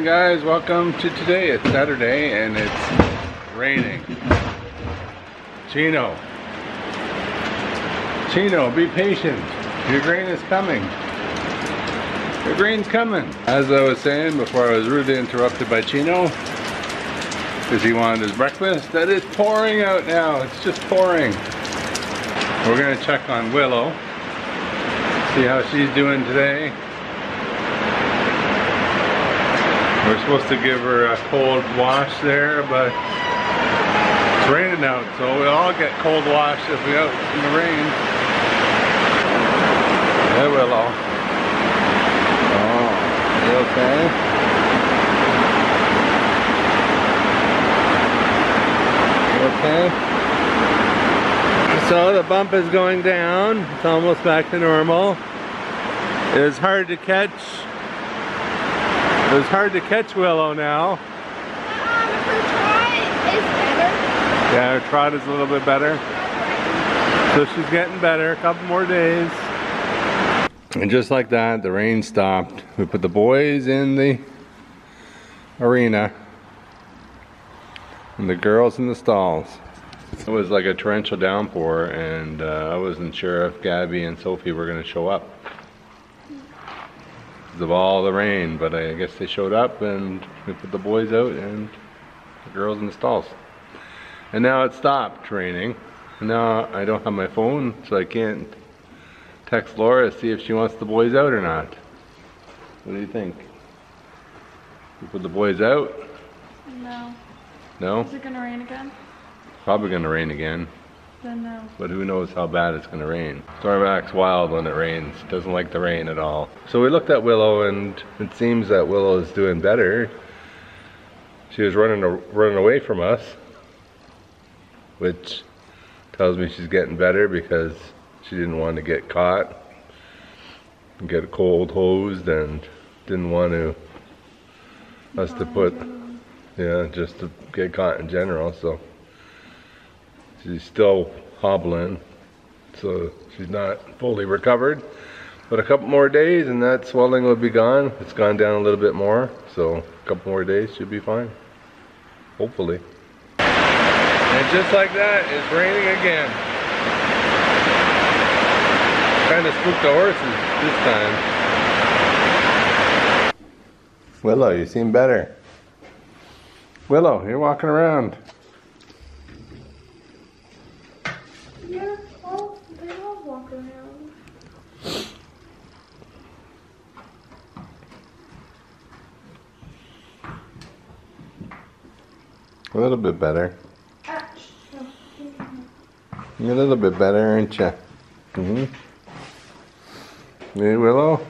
Morning guys, welcome to today. It's Saturday and it's raining. Chino. Chino, be patient. Your grain is coming. Your grain's coming. As I was saying before I was rudely interrupted by Chino, because he wanted his breakfast, that is pouring out now. It's just pouring. We're gonna check on Willow. See how she's doing today. We're supposed to give her a cold wash there, but it's raining out, so we'll all get cold wash if we out in the rain. Hey Willow. Oh, you okay? You okay? So the bump is going down. It's almost back to normal. It is hard to catch it was hard to catch Willow now. Um, her. Yeah, her trot is a little bit better. So she's getting better, a couple more days. And just like that, the rain stopped. We put the boys in the arena and the girls in the stalls. It was like a torrential downpour and uh, I wasn't sure if Gabby and Sophie were going to show up of all the rain, but I guess they showed up and we put the boys out and the girls in the stalls. And now it stopped raining. now I don't have my phone, so I can't text Laura to see if she wants the boys out or not. What do you think? We put the boys out? No. No? Is it gonna rain again? Probably gonna rain again. Then no. But who knows how bad it's gonna rain. Storm acts wild when it rains. Doesn't like the rain at all. So we looked at Willow and it seems that Willow is doing better. She was running, running away from us, which tells me she's getting better because she didn't want to get caught and get a cold hosed and didn't want to us to put yeah just to get caught in general so She's still hobbling, so she's not fully recovered. But a couple more days and that swelling will be gone. It's gone down a little bit more, so a couple more days should be fine. Hopefully. And just like that, it's raining again. Kind of spooked the horses this time. Willow, you seem better. Willow, you're walking around. A little bit better. A little bit better, aren't you? Mm hmm Hey, Willow?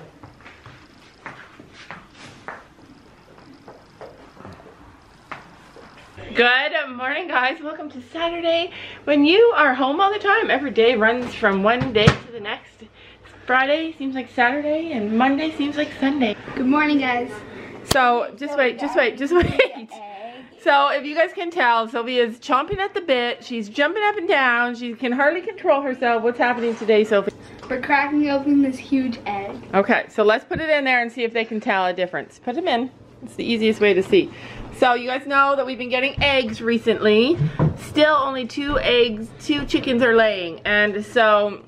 Good morning, guys. Welcome to Saturday. When you are home all the time, every day runs from one day to the next. Friday seems like Saturday, and Monday seems like Sunday. Good morning, guys. So, just wait, just wait, just wait. So if you guys can tell, Sylvia's chomping at the bit. She's jumping up and down. She can hardly control herself. What's happening today, Sophie? We're cracking open this huge egg. Okay, so let's put it in there and see if they can tell a difference. Put them in. It's the easiest way to see. So you guys know that we've been getting eggs recently. Still only two eggs, two chickens are laying. And so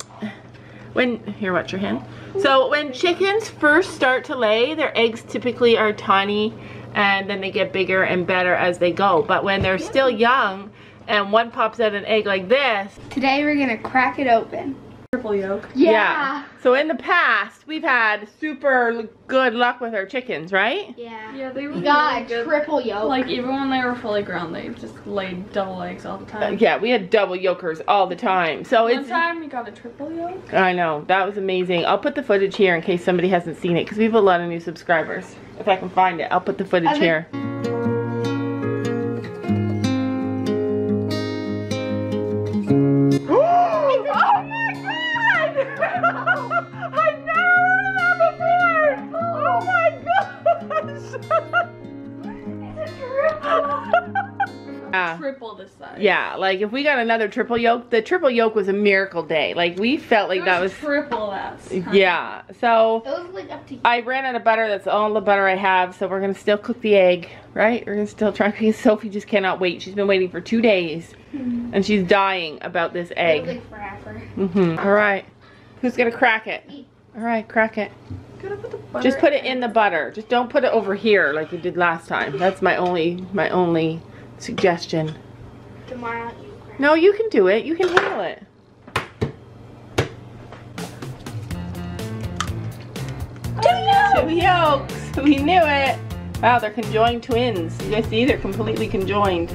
when, here watch your hand. So when chickens first start to lay, their eggs typically are tiny and then they get bigger and better as they go. But when they're still young and one pops out an egg like this. Today we're gonna crack it open. Triple yolk. Yeah. yeah. So in the past, we've had super good luck with our chickens, right? Yeah. Yeah, they were We got really good. triple yolk. Like even when they were fully grown, they just laid double eggs all the Uh, time. yeah, we had double yolkers all the time. So One it's time we got a triple yolk. I know, that was amazing. I'll put the footage here in case somebody hasn't seen it because we have a lot of new subscribers. If I can find it, I'll put the footage I think- here. Yeah, like if we got another triple yolk, the triple yolk was a miracle day. Like we felt like It that was triple that. yeah. So It was like up to I ran out of butter. That's all the butter I have. So we're gonna still cook the egg, right? We're gonna still try because Sophie just cannot wait. She's been waiting for two days, and she's dying about this was egg. like forever. hmm All right, who's gonna crack it? All right, crack it. Put the butter Just put it in the butter. Just don't put it over here like you did last time. That's my only my only suggestion. Tomorrow you. No, you can do it. You can handle it. Two yolks. We knew it. Wow, they're conjoined twins. You guys see, they're completely conjoined.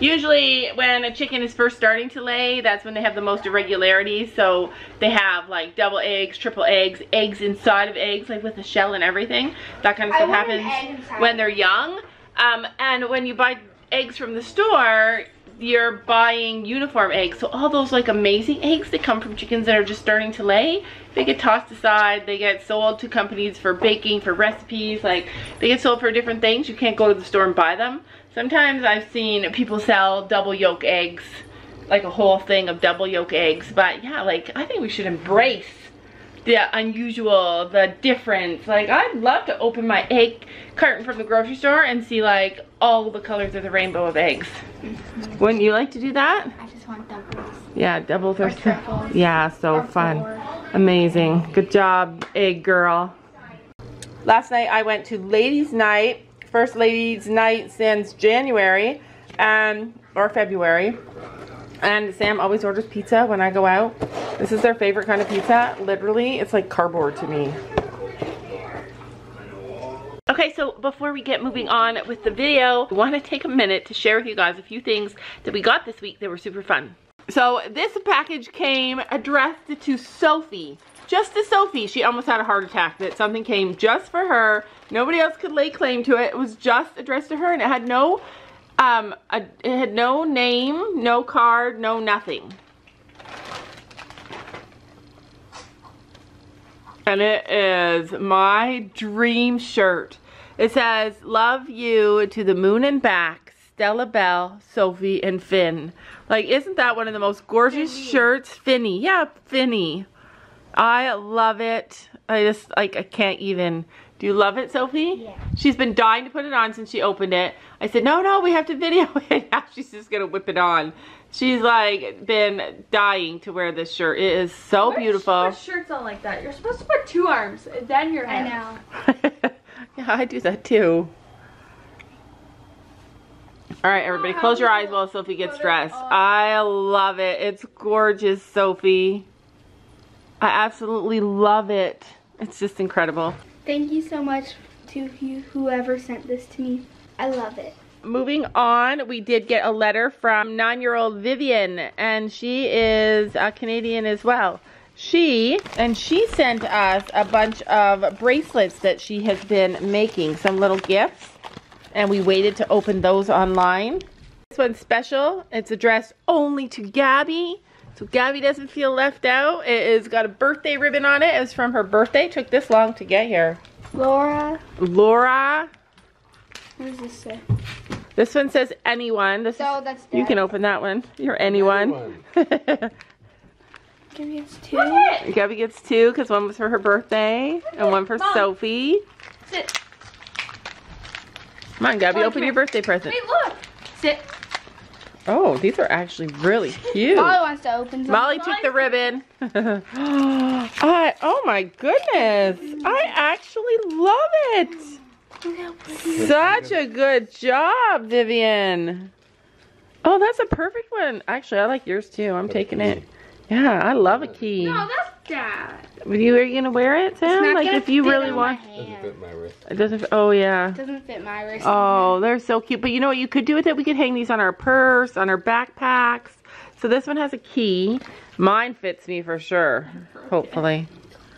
Usually when a chicken is first starting to lay, that's when they have the most irregularities. So they have like double eggs, triple eggs, eggs inside of eggs, like with the shell and everything. That kind of stuff happens when they're young. Um, and when you buy eggs from the store, you're buying uniform eggs. So all those like amazing eggs that come from chickens that are just starting to lay, they get tossed aside. They get sold to companies for baking, for recipes. Like they get sold for different things. You can't go to the store and buy them. Sometimes I've seen people sell double yolk eggs, like a whole thing of double yolk eggs. But yeah, like I think we should embrace the unusual, the difference. Like I'd love to open my egg carton from the grocery store and see like all the colors of the rainbow of eggs. Wouldn't you like to do that? I just want doubles. Yeah, doubles are Or triples. yeah, so Or fun. four. Amazing. Good job, egg girl. Last night I went to ladies night, first ladies night since January, um, or February. And Sam always orders pizza when I go out. This is their favorite kind of pizza. Literally, it's like cardboard to me. Okay, so before we get moving on with the video, I want to take a minute to share with you guys a few things that we got this week that were super fun. So this package came addressed to Sophie. Just to Sophie. She almost had a heart attack that something came just for her. Nobody else could lay claim to it. It was just addressed to her and it had no um a, it had no name, no card, no nothing. And it is my dream shirt. It says, love you to the moon and back, Stella Bell, Sophie, and Finn. Like, isn't that one of the most gorgeous shirts? Finny, yeah, Finny. I love it. I just, like, I can't even. Do you love it, Sophie? Yeah. She's been dying to put it on since she opened it. I said, no, no, we have to video it. Now she's just gonna whip it on. She's like been dying to wear this shirt. It is so Why beautiful. Put shirts on like that. You're supposed to put two arms, then your I hands. know. yeah, I do that too. All right, everybody, oh, close your eyes while Sophie gets dressed. I love it. It's gorgeous, Sophie. I absolutely love it. It's just incredible. Thank you so much to whoever sent this to me. I love it. Moving on, we did get a letter from nine-year-old Vivian, and she is a Canadian as well. She, and she sent us a bunch of bracelets that she has been making, some little gifts, and we waited to open those online. This one's special. It's addressed only to Gabby, so Gabby doesn't feel left out. It has got a birthday ribbon on it. It was from her birthday. It took this long to get here. Laura, Laura, what does this say? this one says anyone. This So that's You can open that one. You're anyone. Maybe gets two. Gabby gets two because one was for her birthday and one for Mom. Sophie. Sit. Come on, Gabby, Come on, open your birthday present. Wait, look. Sit. Oh, these are actually really cute. Molly wants to open some. Molly took the ribbon. I, oh my goodness. I actually love it. Look how pretty. Such a good job, Vivian. Oh, that's a perfect one. Actually, I like yours too. I'm taking it. Yeah, I love a key. No, that's dad. Are you, are you gonna wear it, Sam? not Like if you fit really on want. My Doesn't fit my wrist. It doesn't. Oh yeah. It doesn't fit my wrist. Oh, they're so cute. But you know what you could do with it? We could hang these on our purse, on our backpacks. So this one has a key. Mine fits me for sure. Hopefully.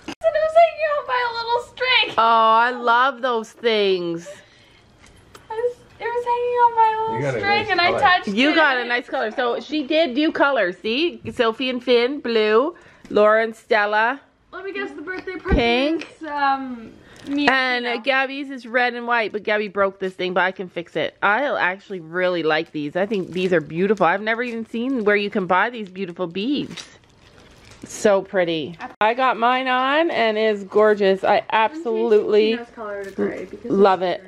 And it was hanging out by a little string. Oh, I love those things. I was, it was hanging on by a You little got a string nice and I color. touched it. You got a nice color. So she did do colors. See? Sophie and Finn, blue. Laura and Stella. Let me guess the birthday present. Pink. Um, Me And Chino. uh, Gabby's is red and white, but Gabby broke this thing, but I can fix it. I actually really like these. I think these are beautiful. I've never even seen where you can buy these beautiful beads. So pretty. I got mine on and is gorgeous. I absolutely Chino's color gray love it.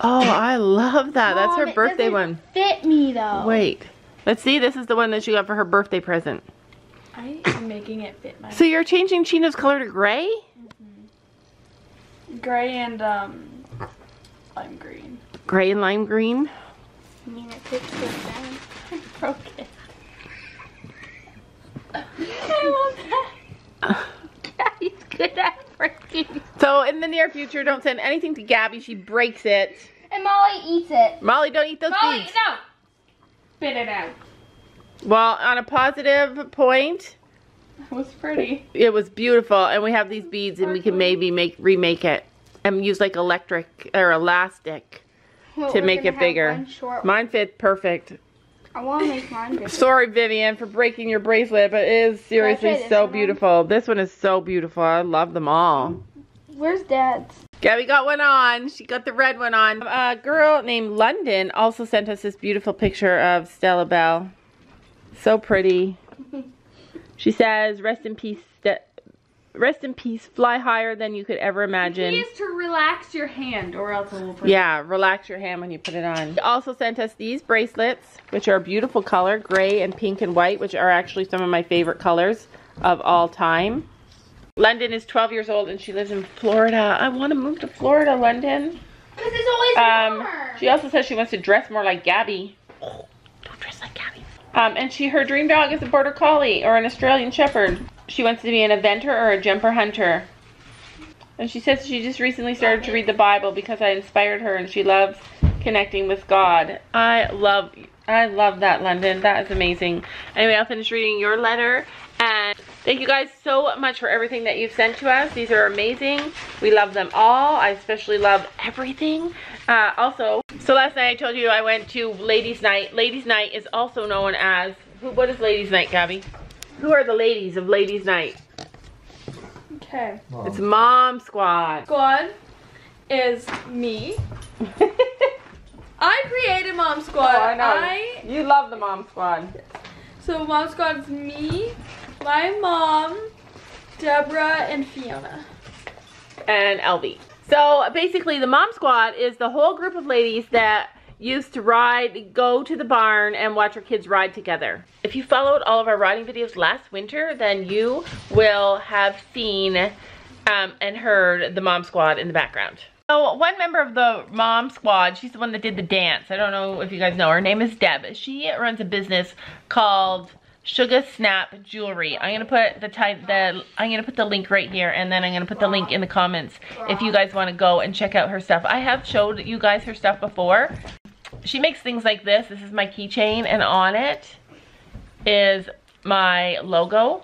Oh, I love that. That's Mom, her birthday one. Fit me though. Wait. Let's see. This is the one that she got for her birthday present. I am making it fit my So you're changing Chino's color to gray? gray and um lime green. Gray and lime green? I mean, it fits good then. I broke it. I love that. He's good at breaking. So in the near future, don't send anything to Gabby. She breaks it. And Molly eats it. Molly, don't eat those Molly, beads. no. Spit it out. Well, on a positive point, It was pretty. it was beautiful, and we have these beads, and we can maybe make remake it and use like electric or elastic Well, to make it bigger. Short. Mine fit perfect. I want to make mine bigger. Sorry, Vivian, for breaking your bracelet, but it is seriously so one beautiful. This one is so beautiful. I love them all. Where's Dad's? Gabby got one on. She got the red one on. A girl named London also sent us this beautiful picture of Stella Bell. So pretty. She says, "Rest in peace, Ste- rest in peace. Fly higher than you could ever imagine." Key is to relax your hand or else it will break. Yeah, relax your hand when you put it on. She also sent us these bracelets, which are a beautiful color, gray and pink and white, which are actually some of my favorite colors of all time. London is 12 years old and she lives in Florida. I want to move to Florida, London. Because it's always Um, warmer. she also says she wants to dress more like Gabby. Oh, don't dress like Gabby. Um, and she, her dream dog is a border collie or an Australian shepherd. She wants to be an inventor or a jumper hunter. And she says she just recently started to read the Bible because I inspired her and she loves connecting with God. I love I love that London. That is amazing. Anyway, I'll finish reading your letter and thank you guys so much for everything that you've sent to us. These are amazing. We love them all. I especially love everything. Uh, also, so last night I told you I went to Ladies Night. Ladies Night is also known as who what is Ladies Night, Gabby? Who are the ladies of Ladies Night? Okay. It's Mom Squad. Squad is me. I created Mom Squad. Oh, I know. I You love the Mom Squad. so Mom squad is me, my mom, Deborah, and Fiona. and Elvie. So basically, the Mom Squad is the whole group of ladies that used to ride, go to the barn, and watch our kids ride together. If you followed all of our riding videos last winter, then you will have seen um, and heard the Mom Squad in the background. So one member of the Mom Squad, she's the one that did the dance. I don't know if you guys know. Her name is Deb. She runs a business called Sugar Snap Jewelry. I'm gonna put the type the I'm gonna put the link right here, and then I'm gonna put the link in the comments if you guys want to go and check out her stuff. I have showed you guys her stuff before. She makes things like this. This is my keychain, and on it is my logo.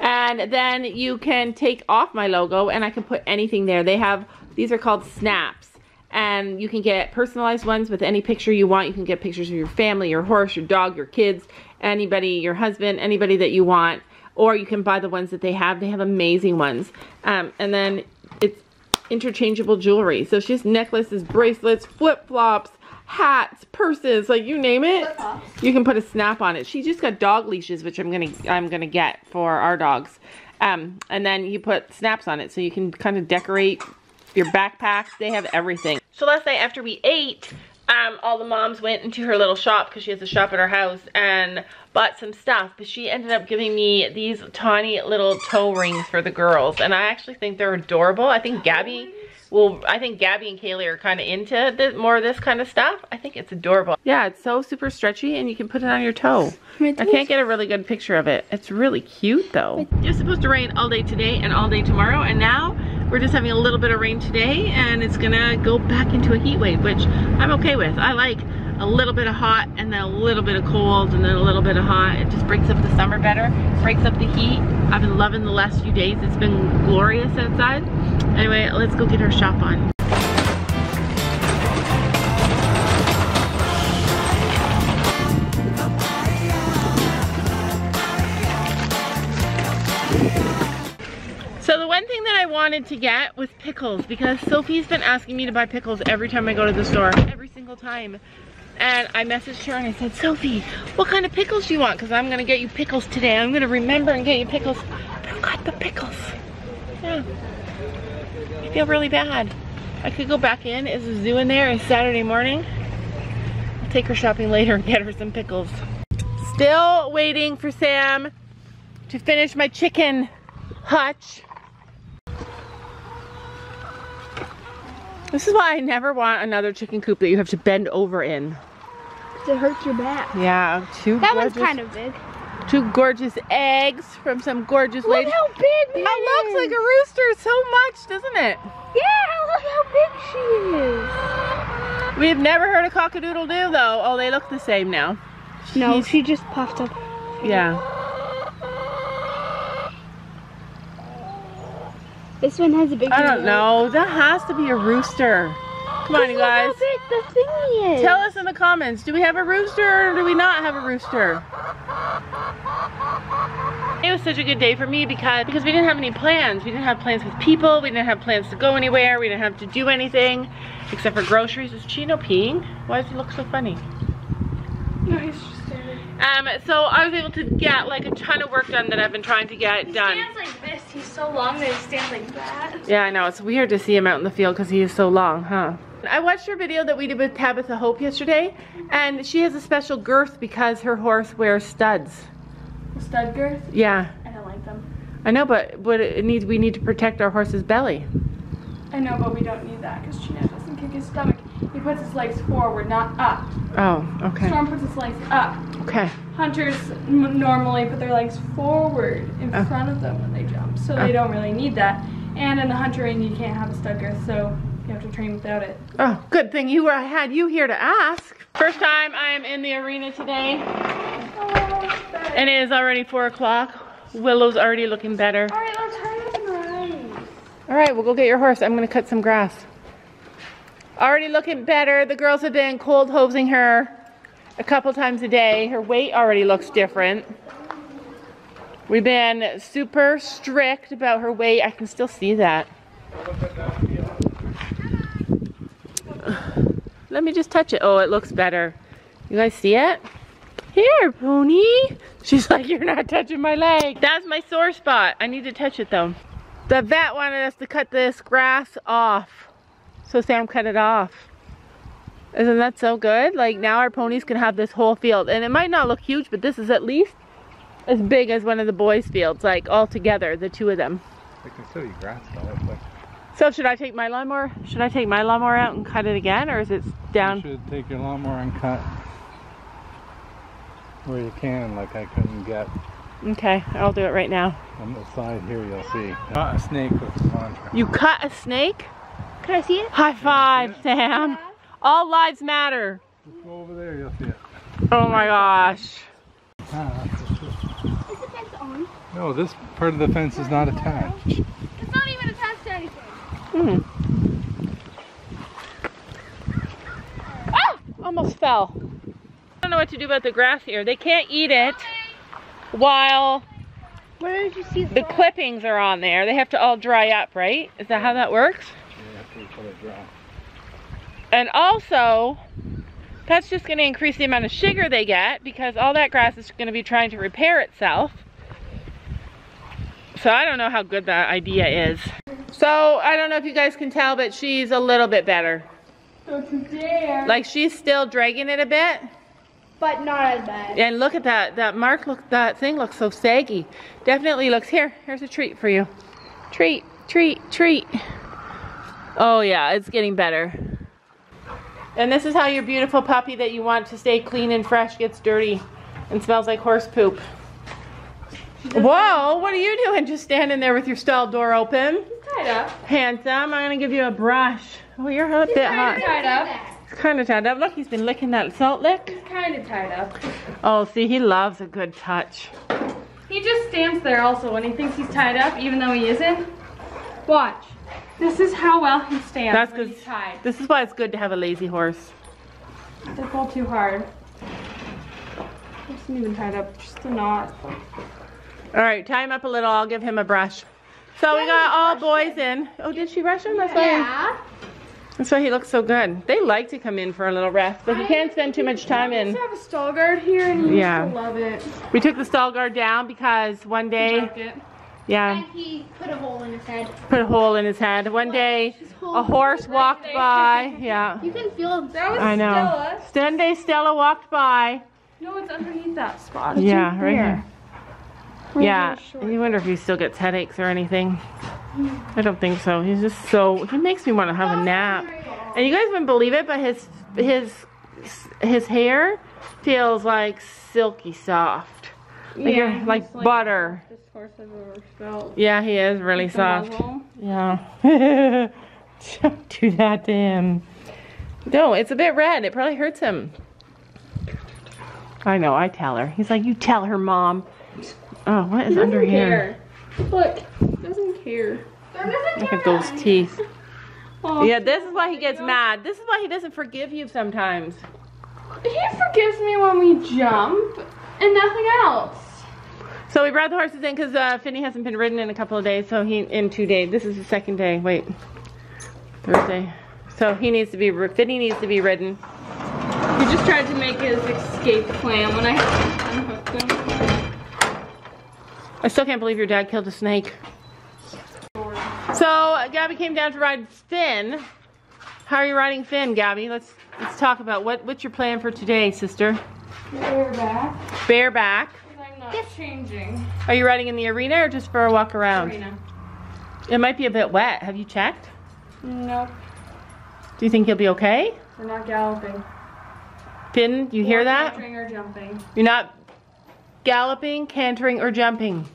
And then you can take off my logo, and I can put anything there. They have these are called snaps. And you can get personalized ones with any picture you want. You can get pictures of your family, your horse, your dog, your kids, anybody, your husband, anybody that you want. Or you can buy the ones that they have. They have amazing ones. Um, and then it's interchangeable jewelry. So she has necklaces, bracelets, flip-flops, hats, purses, like you name it. You can put a snap on it. She just got dog leashes, which I'm gonna I'm gonna get for our dogs. Um, and then you put snaps on it so you can kind of decorate your backpacks. They have everything. So last night after we ate, um, all the moms went into her little shop because she has a shop at her house and bought some stuff. But she ended up giving me these tiny little toe rings for the girls. And I actually think they're adorable. I think Gabby will, I think Gabby and Kaylee are kind of into this, more of this kind of stuff. I think it's adorable. Yeah, it's so super stretchy and you can put it on your toe. I can't get a really good picture of it. It's really cute though. It's supposed to rain all day today and all day tomorrow and now we're just having a little bit of rain today and it's gonna go back into a heat wave, which I'm okay with. I like a little bit of hot and then a little bit of cold and then a little bit of hot. It just breaks up the summer better, breaks up the heat. I've been loving the last few days. It's been glorious outside. Anyway, let's go get our shop on. Wanted to get was pickles because Sophie's been asking me to buy pickles every time I go to the store, every single time. And I messaged her and I said, Sophie, what kind of pickles do you want? Because I'm gonna get you pickles today. I'm gonna remember and get you pickles. I got the pickles. Yeah. I feel really bad. I could go back in. Is a zoo in there? It's Saturday morning. I'll take her shopping later and get her some pickles. Still waiting for Sam to finish my chicken hutch. This is why I never want another chicken coop that you have to bend over in. It hurts your back. Yeah, two That one's kind of big. two gorgeous eggs from some gorgeous Look lady. how big That that looks like a rooster so much, doesn't it? Yeah, look how big she is. We've never heard a cockadoodle-doo though. Oh, they look the same now. No, she just puffed up. Yeah. This one has a big. I don't know. That has to be a rooster. Come on, you guys. Look how big the thingy is. Tell us in the comments, do we have a rooster or do we not have a rooster? It was such a good day for me because because we didn't have any plans. We didn't have plans with people. We didn't have plans to go anywhere. We didn't have to do anything except for groceries. Is Chino peeing? Why does he look so funny? No, he's just standing. Um, so I was able to get like a ton of work done that I've been trying to get He done. He stands like this. He's so long that he stands like that. Yeah, I know. It's weird to see him out in the field because he is so long, huh? I watched your video that we did with Tabitha Hope yesterday, and she has a special girth because her horse wears studs. Stud girth. Yeah, I don't like them. I know, but but it needs we need to protect our horse's belly. I know, but we don't need that because Chino doesn't kick his stomach. He puts his legs forward, not up. Oh, okay, Storm puts his legs up. okay. Hunters m- normally put their legs forward in Oh. front of them when they jump, so Oh. they don't really need that. And in the hunter ring, you can't have a stud so you have to train without it. Oh, good thing you were, I had you here to ask. First time I am in the arena today, and it is already four o'clock. Willow's already looking better. All right, let's hurry up and ride. All right, we'll go get your horse. I'm gonna cut some grass. Already looking better. The girls have been cold hosing her a couple times a day. Her weight already looks different. We've been super strict about her weight. I can still see that. Let me just touch it. Oh, it looks better. You guys see it? Here, pony. She's like, you're not touching my leg. That's my sore spot. I need to touch it though. The vet wanted us to cut this grass off. So Sam cut it off. Isn't that so good? Like now our ponies can have this whole field. And it might not look huge, but this is at least as big as one of the boys' fields, like all together, the two of them. I can still eat grass though. Like, So should I take my lawnmower? Should I take my lawnmower out and cut it again or is it You down? should take your lawnmower and cut where you can, like I couldn't get Okay, I'll do it right now. on the side here. You'll see Caught a snake with the lawnmower. You cut a snake? Can I see it? High five, Sam. All lives matter. Just go over there. You'll see it. Oh my gosh. Ah, Is the fence on? no, this part of the fence is not attached. It's not even attached to anything. Hmm. Ah! Almost fell. I don't know what to do about the grass here. They can't eat it while Where did you see the clippings are on there. They have to all dry up, right? Is that how that works? You have to put it dry. And also, that's just going to increase the amount of sugar they get because all that grass is going to be trying to repair itself. So I don't know how good that idea is. So I don't know if you guys can tell, but she's a little bit better. So today, Like she's still dragging it a bit. But not as bad. And look at that, that mark, look, that thing looks so saggy. Definitely looks, here, here's a treat for you. Treat, treat, treat. Oh yeah, it's getting better. And this is how your beautiful puppy that you want to stay clean and fresh gets dirty and smells like horse poop. Whoa, what are you doing? Just standing there with your stall door open? He's tied up. Handsome, I'm gonna give you a brush. Oh, you're a bit hot. Tied up. It's kind of tied up. Look, he's been licking that salt lick. Kind of tied up. Oh, see, he loves a good touch. He just stands there also when he thinks he's tied up, even though he isn't. Watch. This is how well he stands That's when 'cause- he's tied. This is why it's good to have a lazy horse. They pull too hard. It's not even tied up, just a knot. All right, tie him up a little. I'll give him a brush. So we got all boys in. Oh, did she rush him? That's why. Yeah. That's why he looks so good. They like to come in for a little rest, but he can't spend too much time in. We have a stall guard here and you Yeah. used to love it. We took the stall guard down because one day. Yeah, And he put a hole in his head. put a hole in his head. One day, a horse walked by. Yeah, You can feel That was I know. Stella. Sunday Stella walked by. No, it's underneath that spot. Yeah, right here. Yeah, really short. and you wonder if he still gets headaches or anything. Hmm. I don't think so. He's just so. He makes me want to have a nap. And you guys wouldn't believe it, but his his his hair feels like silky soft, like, you're- he's like butter. This I've ever felt. Yeah, he is really The soft. Yeah. Don't do that to him. No, it's a bit red. It probably hurts him. I know, I tell her. He's like, you tell her, mom. Oh, what is He under here? care. Look, doesn't care. Look at those teeth. Oh, Yeah, this is why he gets mad. This is why he doesn't forgive you sometimes. He forgives me when we jump and nothing else. So we brought the horses in because uh, Finney hasn't been ridden in a couple of days. So he in two days. This is the second day. Wait, Thursday. So he needs to be. ri- Finney needs to be ridden. He just tried to make his escape plan when I unhooked him. I still can't believe your dad killed a snake. So uh, Gabby came down to ride Finn. How are you riding Finn, Gabby? Let's let's talk about what what's your plan for today, sister? We're back. Bareback. I'm changing. Are you riding in the arena or just for a walk around? Arena. It might be a bit wet. Have you checked? Nope. Do you think you'll be okay? We're not galloping. Finn, you hear that? cantering or jumping. You're not galloping, cantering, or jumping.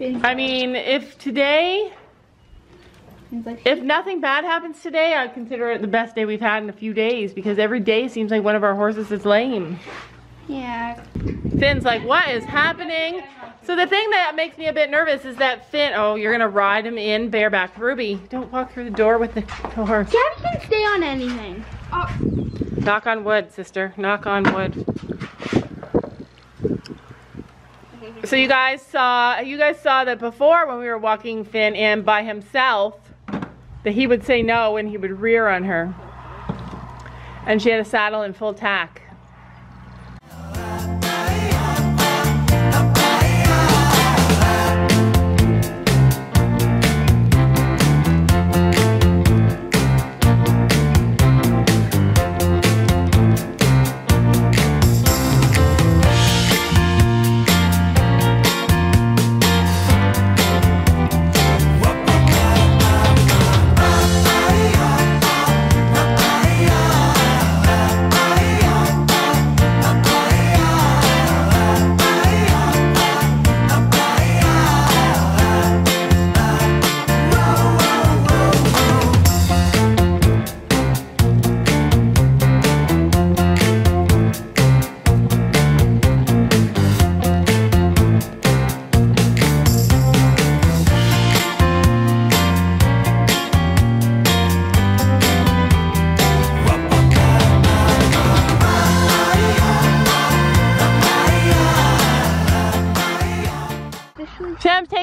I mean, if today, like, if nothing bad happens today, I'd consider it the best day we've had in a few days because every day seems like one of our horses is lame. Yeah. Finn's like, what is happening? So the thing that makes me a bit nervous is that Finn, oh, you're gonna ride him in bareback. Ruby, don't walk through the door with the horse. Gabby can stay on anything. Oh. Knock on wood, sister. Knock on wood. So you guys saw you guys saw that before when we were walking Finn in by himself that he would say no and he would rear on her. And she had a saddle in full tack.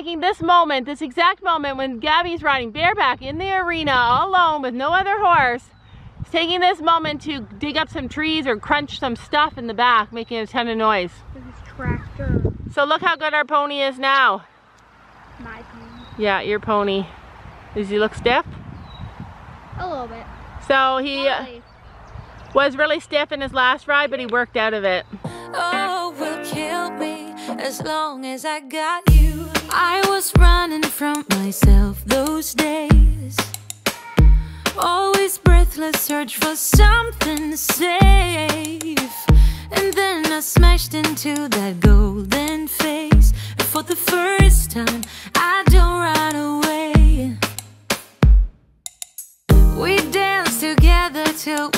Taking this moment, this exact moment when Gabby's riding bareback in the arena all alone with no other horse. He's taking this moment to dig up some trees or crunch some stuff in the back, making a ton of noise. This is tractor. So look how good our pony is now. My pony. Yeah, your pony. Does he look stiff? A little bit. So he uh, Really. was really stiff in his last ride, but he worked out of it. Oh, will kill me as long as I got you. I was running from myself those days. Always breathless, search for something safe. And then I smashed into that golden face. And for the first time, I don't run away. We danced together till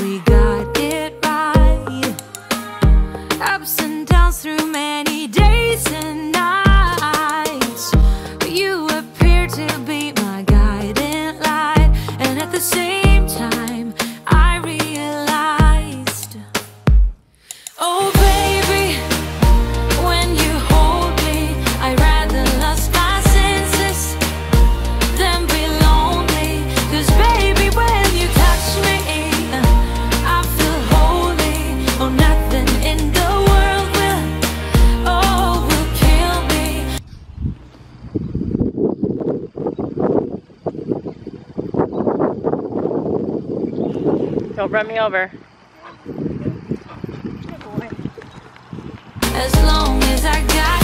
Run me over. as long as I got